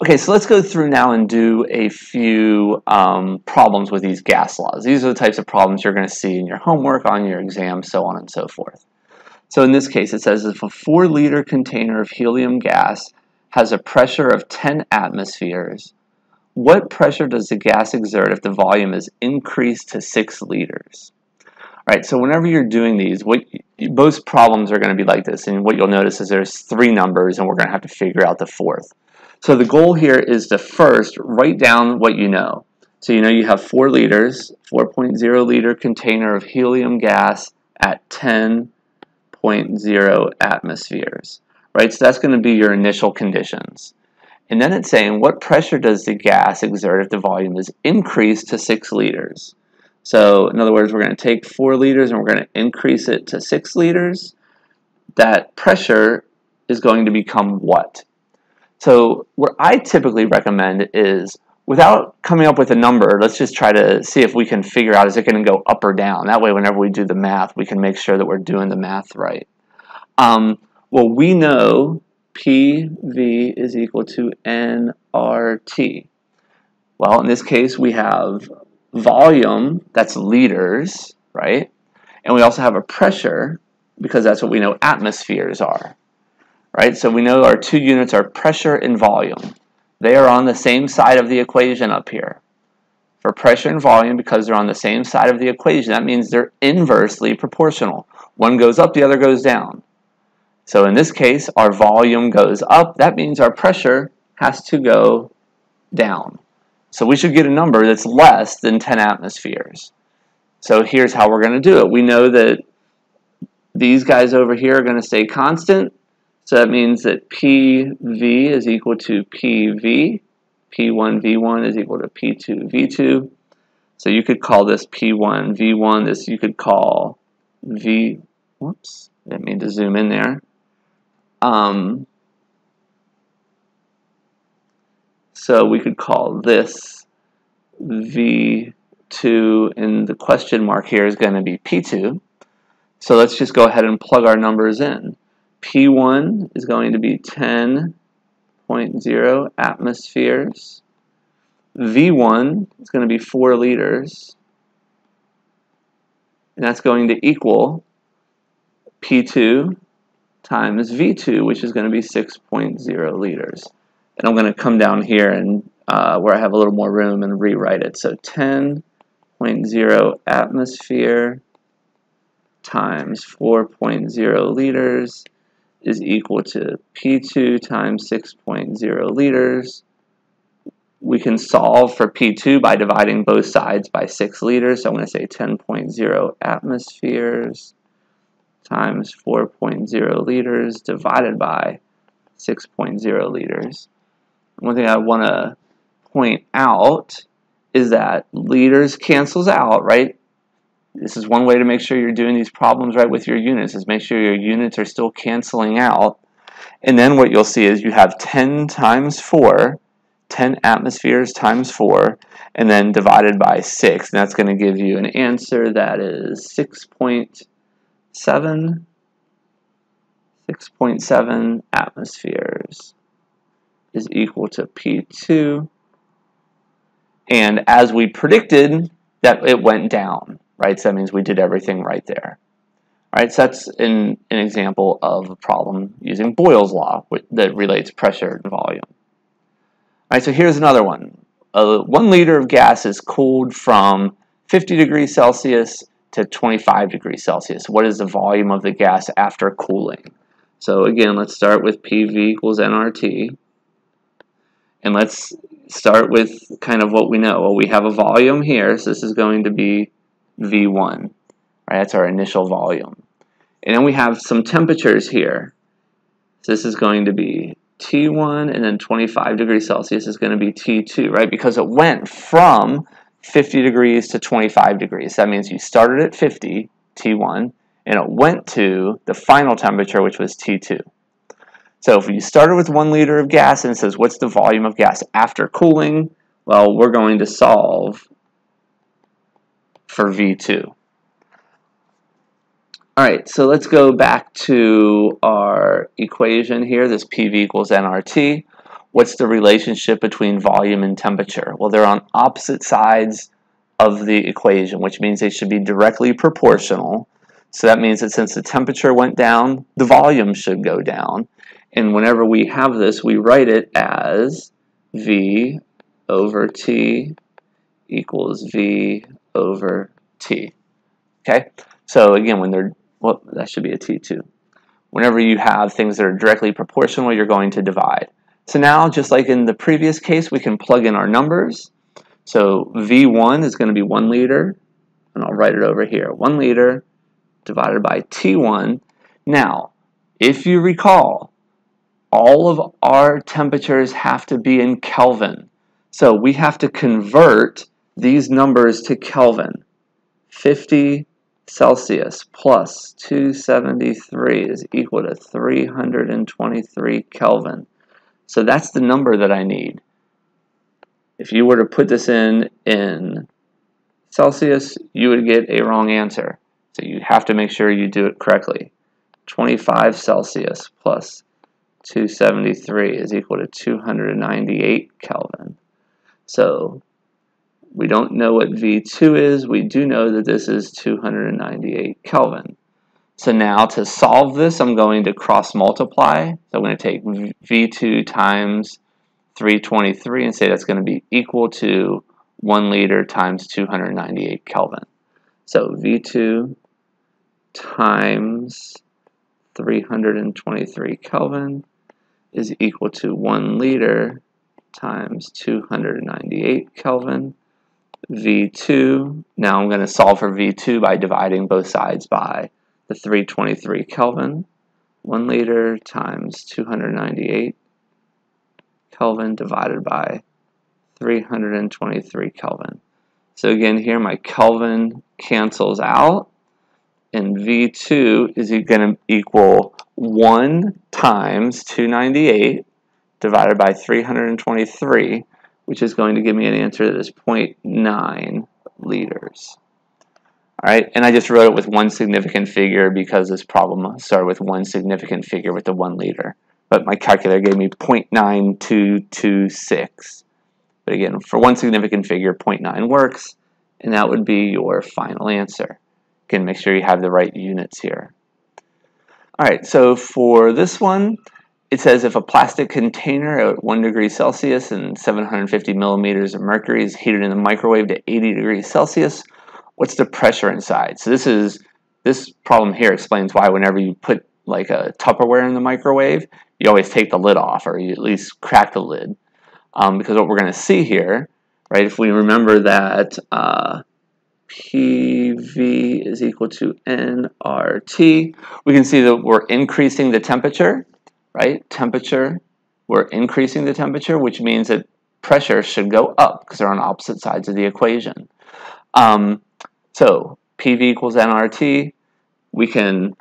Okay, so let's go through now and do a few um, problems with these gas laws. These are the types of problems you're going to see in your homework, on your exam, so on and so forth. So in this case, it says if a 4 liter container of helium gas has a pressure of 10 atmospheres, what pressure does the gas exert if the volume is increased to 6 liters? All right, so whenever you're doing these, what most problems are going to be like this, and what you'll notice is there's three numbers, and we're going to have to figure out the fourth. So the goal here is to first write down what you know. So you know you have 4 liters, 4.0 liter container of helium gas at 10.0 atmospheres. Right, so that's going to be your initial conditions. And then it's saying what pressure does the gas exert if the volume is increased to 6 liters. So in other words, we're going to take 4 liters and we're going to increase it to 6 liters. That pressure is going to become what? So what I typically recommend is without coming up with a number, let's just try to see if we can figure out is it going to go up or down. That way, whenever we do the math, we can make sure that we're doing the math right. Um, well, we know PV is equal to nRT. Well, in this case, we have volume, that's liters, right? And we also have a pressure, because that's what we know atmospheres are right? So we know our two units are pressure and volume. They are on the same side of the equation up here. For pressure and volume, because they're on the same side of the equation, that means they're inversely proportional. One goes up, the other goes down. So in this case, our volume goes up. That means our pressure has to go down. So we should get a number that's less than 10 atmospheres. So here's how we're going to do it. We know that these guys over here are going to stay constant. So that means that PV is equal to PV. P1V1 is equal to P2V2. So you could call this P1V1. This you could call V. Whoops, didn't mean to zoom in there. Um, so we could call this V2, and the question mark here is going to be P2. So let's just go ahead and plug our numbers in. P1 is going to be 10.0 atmospheres. V1 is going to be 4 liters. And that's going to equal P2 times V2, which is going to be 6.0 liters. And I'm going to come down here and uh, where I have a little more room and rewrite it. So 10.0 atmosphere times 4.0 liters is equal to P2 times 6.0 liters. We can solve for P2 by dividing both sides by 6 liters. So I'm going to say 10.0 atmospheres times 4.0 liters divided by 6.0 liters. One thing I want to point out is that liters cancels out, right? This is one way to make sure you're doing these problems right with your units is make sure your units are still canceling out. And then what you'll see is you have 10 times 4, 10 atmospheres times 4, and then divided by 6. And that's going to give you an answer that is 6.7 6.7 atmospheres is equal to P2. And as we predicted, that it went down right? So that means we did everything right there. Right, so that's an, an example of a problem using Boyle's law that relates pressure and volume. All right, so here's another one. Uh, one liter of gas is cooled from 50 degrees Celsius to 25 degrees Celsius. What is the volume of the gas after cooling? So again, let's start with PV equals nRT. And let's start with kind of what we know. Well, we have a volume here, so this is going to be V1. Right, that's our initial volume. And then we have some temperatures here. So this is going to be T1 and then 25 degrees Celsius is going to be T2, right? Because it went from 50 degrees to 25 degrees. That means you started at 50, T1, and it went to the final temperature, which was T2. So if you started with one liter of gas and it says, what's the volume of gas after cooling? Well, we're going to solve for V2. All right, so let's go back to our equation here, this PV equals nRT. what's the relationship between volume and temperature? Well, they're on opposite sides of the equation, which means they should be directly proportional. So that means that since the temperature went down, the volume should go down. And whenever we have this, we write it as V over T equals V over T. Okay? So again, when they're, well, that should be a T too. Whenever you have things that are directly proportional, you're going to divide. So now, just like in the previous case, we can plug in our numbers. So V1 is going to be 1 liter, and I'll write it over here. 1 liter divided by T1. Now, if you recall, all of our temperatures have to be in Kelvin. So we have to convert these numbers to Kelvin. 50 Celsius plus 273 is equal to 323 Kelvin. So that's the number that I need. If you were to put this in in Celsius, you would get a wrong answer. So you have to make sure you do it correctly. 25 Celsius plus 273 is equal to 298 Kelvin. So we don't know what V2 is. We do know that this is 298 Kelvin. So now to solve this, I'm going to cross multiply. So I'm going to take V2 times 323 and say that's going to be equal to 1 liter times 298 Kelvin. So V2 times 323 Kelvin is equal to 1 liter times 298 Kelvin. V2, now I'm going to solve for V2 by dividing both sides by the 323 Kelvin. 1 liter times 298 Kelvin divided by 323 Kelvin. So again, here my Kelvin cancels out, and V2 is going to equal 1 times 298 divided by 323, which is going to give me an answer that is 0.9 liters. All right, and I just wrote it with one significant figure because this problem started with one significant figure with the one liter. But my calculator gave me 0.9226. But again, for one significant figure, 0.9 works, and that would be your final answer. Again, make sure you have the right units here. All right, so for this one, it says if a plastic container at 1 degree Celsius and 750 millimeters of mercury is heated in the microwave to 80 degrees Celsius, what's the pressure inside? So this is this problem here explains why whenever you put like a Tupperware in the microwave, you always take the lid off or you at least crack the lid. Um, because what we're going to see here, right, if we remember that uh, PV is equal to nRT, we can see that we're increasing the temperature, right? Temperature, we're increasing the temperature, which means that pressure should go up because they're on opposite sides of the equation. Um, so PV equals nRT. We can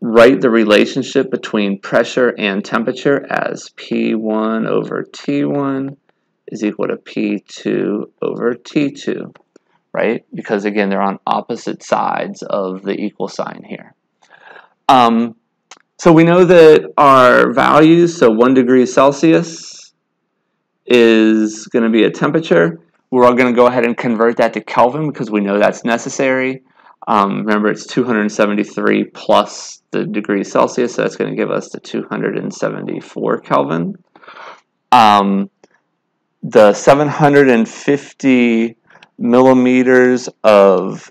write the relationship between pressure and temperature as P1 over T1 is equal to P2 over T2, right? Because again, they're on opposite sides of the equal sign here. Um, so we know that our values, so 1 degree Celsius is going to be a temperature. We're all going to go ahead and convert that to Kelvin because we know that's necessary. Um, remember, it's 273 plus the degree Celsius, so that's going to give us the 274 Kelvin. Um, the 750 millimeters of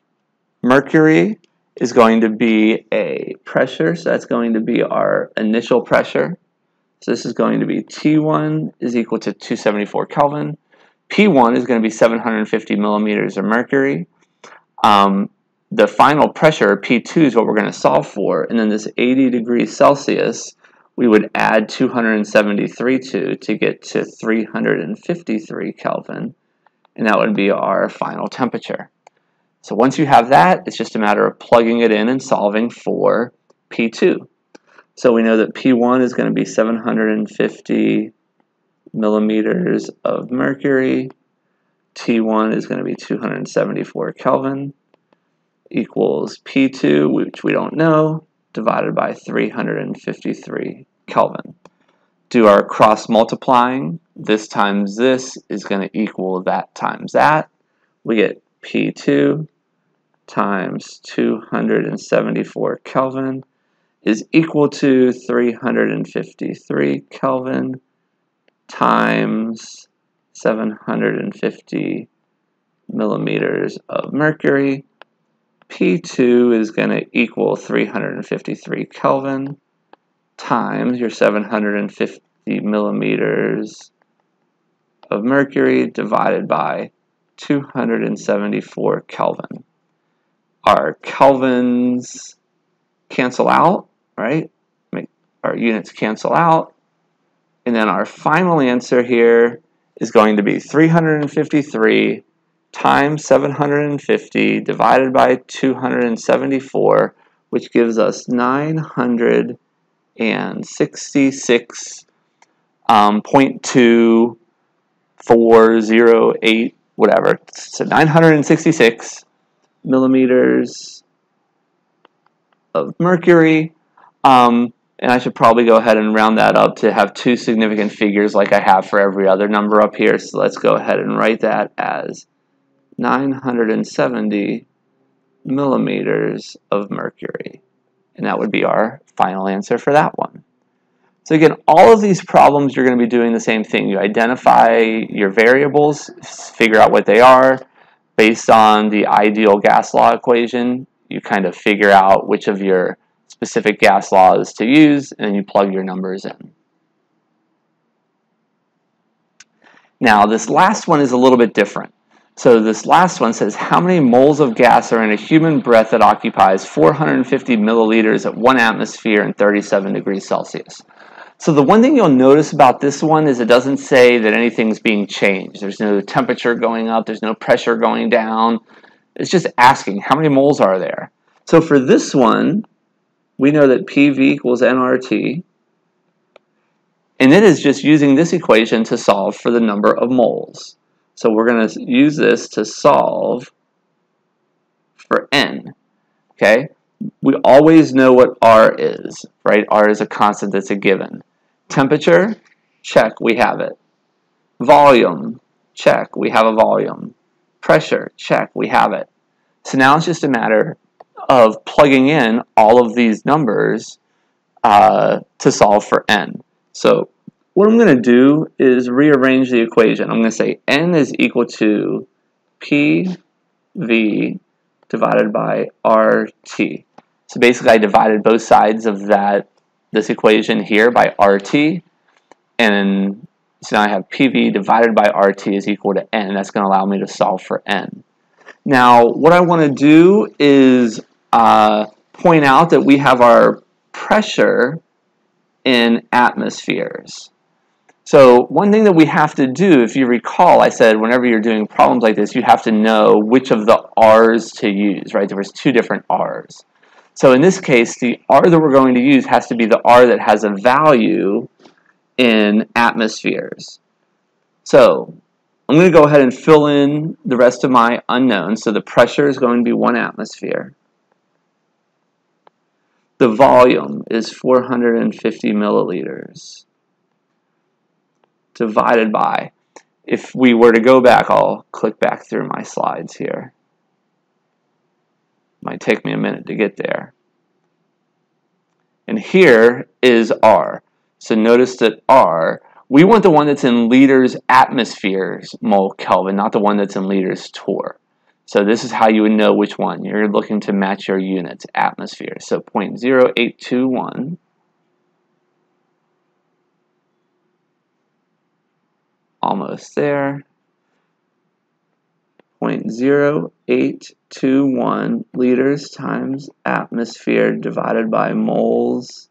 mercury is going to be a pressure, so that's going to be our initial pressure. So this is going to be T1 is equal to 274 Kelvin. P1 is going to be 750 millimeters of mercury. Um, the final pressure, P2, is what we're going to solve for. And then this 80 degrees Celsius, we would add 273 to to get to 353 Kelvin. And that would be our final temperature. So once you have that, it's just a matter of plugging it in and solving for P2. So we know that P1 is going to be 750 millimeters of mercury. T1 is going to be 274 Kelvin equals P2, which we don't know, divided by 353 Kelvin. do our cross multiplying. This times this is going to equal that times that. We get P2 times 274 Kelvin is equal to 353 Kelvin times 750 millimeters of mercury. P2 is going to equal 353 Kelvin times your 750 millimeters of mercury divided by 274 Kelvin. Our kelvins cancel out, right? Our units cancel out. And then our final answer here is going to be 353 times 750 divided by 274, which gives us 966 um, 0.2408, whatever. So 966 millimeters of mercury. Um, and I should probably go ahead and round that up to have two significant figures like I have for every other number up here. So let's go ahead and write that as 970 millimeters of mercury. And that would be our final answer for that one. So again, all of these problems, you're going to be doing the same thing. You identify your variables, figure out what they are. Based on the ideal gas law equation, you kind of figure out which of your specific gas laws to use, and you plug your numbers in. Now, this last one is a little bit different. So this last one says, how many moles of gas are in a human breath that occupies 450 milliliters at one atmosphere and 37 degrees Celsius? So the one thing you'll notice about this one is it doesn't say that anything's being changed. There's no temperature going up, there's no pressure going down. It's just asking, how many moles are there? So for this one, we know that PV equals nRT, and it is just using this equation to solve for the number of moles. So we're going to use this to solve for n. Okay? We always know what R is, right? R is a constant that's a given. Temperature, check, we have it. Volume, check, we have a volume. Pressure, check, we have it. So now it's just a matter of plugging in all of these numbers uh, to solve for n. So what I'm going to do is rearrange the equation. I'm going to say n is equal to PV divided by RT. So basically I divided both sides of that this equation here by RT and so now I have PV divided by RT is equal to N. That's going to allow me to solve for N. Now what I want to do is uh, point out that we have our pressure in atmospheres. So one thing that we have to do, if you recall, I said whenever you're doing problems like this, you have to know which of the R's to use, right? There was two different R's. So in this case, the R that we're going to use has to be the R that has a value in atmospheres. So I'm going to go ahead and fill in the rest of my unknowns. So the pressure is going to be one atmosphere. The volume is 450 milliliters divided by, if we were to go back, I'll click back through my slides here. Might take me a minute to get there. And here is R. So notice that R, we want the one that's in liters atmospheres mole Kelvin, not the one that's in liters torr. So this is how you would know which one. You're looking to match your units, atmosphere. So 0.0821 almost there. 0.0821 liters times atmosphere divided by moles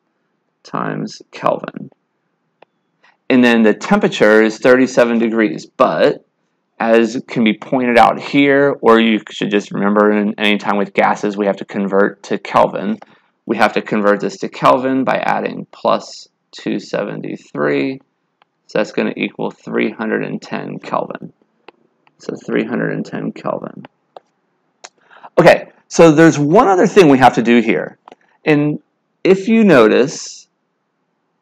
times Kelvin. And then the temperature is 37 degrees, but as can be pointed out here, or you should just remember anytime with gases we have to convert to Kelvin, we have to convert this to Kelvin by adding plus 273 so that's going to equal 310 Kelvin. So 310 Kelvin. Okay, so there's one other thing we have to do here. And if you notice,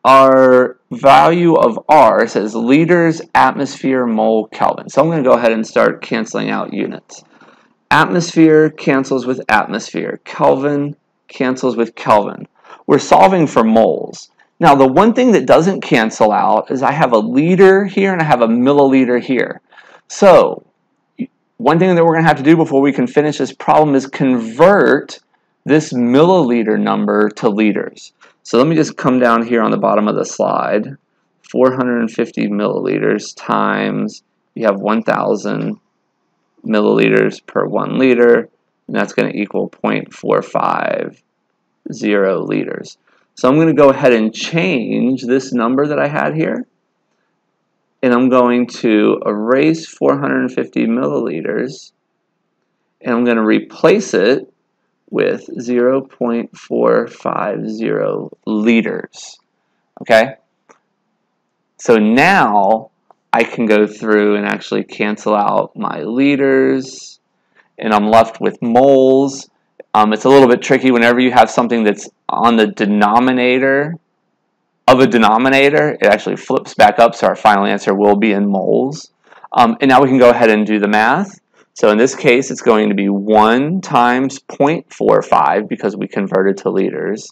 our value of R says liters, atmosphere, mole, Kelvin. So I'm going to go ahead and start canceling out units. Atmosphere cancels with atmosphere. Kelvin cancels with Kelvin. We're solving for moles. Now, the one thing that doesn't cancel out is I have a liter here and I have a milliliter here. So, one thing that we're going to have to do before we can finish this problem is convert this milliliter number to liters. So let me just come down here on the bottom of the slide. 450 milliliters times, you have 1,000 milliliters per one liter, and that's going to equal 0.450 liters. So I'm going to go ahead and change this number that I had here, and I'm going to erase 450 milliliters, and I'm going to replace it with 0.450 liters. Okay? So now I can go through and actually cancel out my liters, and I'm left with moles. Um, it's a little bit tricky whenever you have something that's on the denominator of a denominator, it actually flips back up, so our final answer will be in moles. Um, and now we can go ahead and do the math. So in this case, it's going to be 1 times 0.45 because we converted to liters,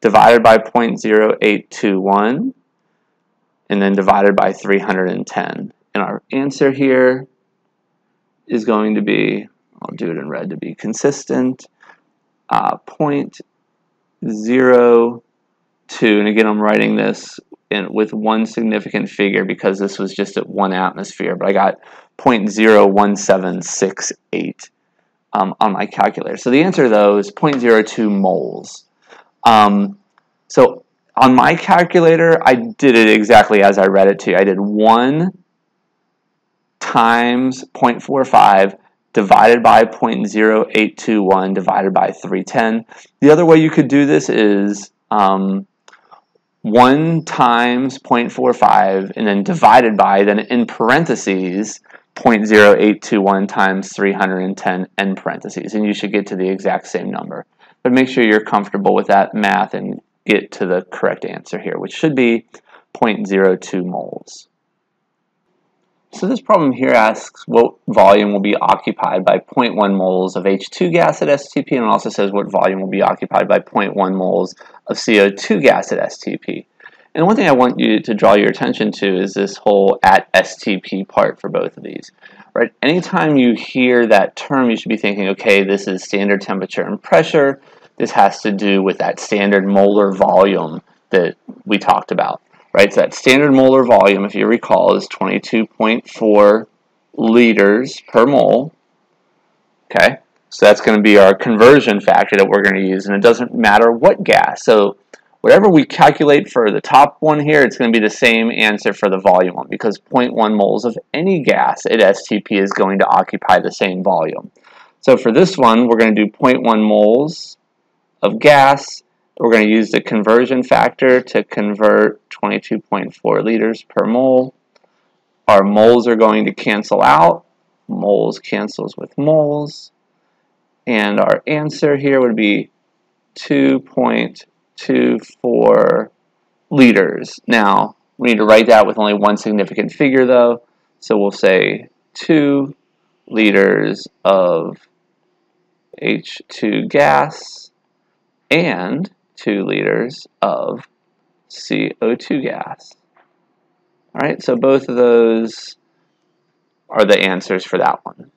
divided by 0.0821, and then divided by 310. And our answer here is going to be, I'll do it in red to be consistent, uh, 0.02. And again, I'm writing this in, with one significant figure because this was just at one atmosphere, but I got 0.01768 um, on my calculator. So the answer, though, is 0.02 moles. Um, so on my calculator, I did it exactly as I read it to you. I did 1 times 0.45 divided by 0.0821 divided by 310. The other way you could do this is um, 1 times 0.45 and then divided by, then in parentheses, 0.0821 times 310 end parentheses, and you should get to the exact same number. But make sure you're comfortable with that math and get to the correct answer here, which should be 0.02 moles. So this problem here asks what volume will be occupied by 0.1 moles of H2 gas at STP, and it also says what volume will be occupied by 0.1 moles of CO2 gas at STP. And one thing I want you to draw your attention to is this whole at STP part for both of these. Right? Anytime you hear that term, you should be thinking, okay, this is standard temperature and pressure. This has to do with that standard molar volume that we talked about. Right? So that standard molar volume, if you recall, is 22.4 liters per mole. Okay? So that's going to be our conversion factor that we're going to use, and it doesn't matter what gas. So Whatever we calculate for the top one here, it's going to be the same answer for the volume one because 0.1 moles of any gas at STP is going to occupy the same volume. So for this one, we're going to do 0.1 moles of gas. We're going to use the conversion factor to convert 22.4 liters per mole. Our moles are going to cancel out. Moles cancels with moles. And our answer here would be 2.2 two, four liters. Now, we need to write that with only one significant figure though. So we'll say 2 liters of H2 gas and 2 liters of CO2 gas. All right, so both of those are the answers for that one.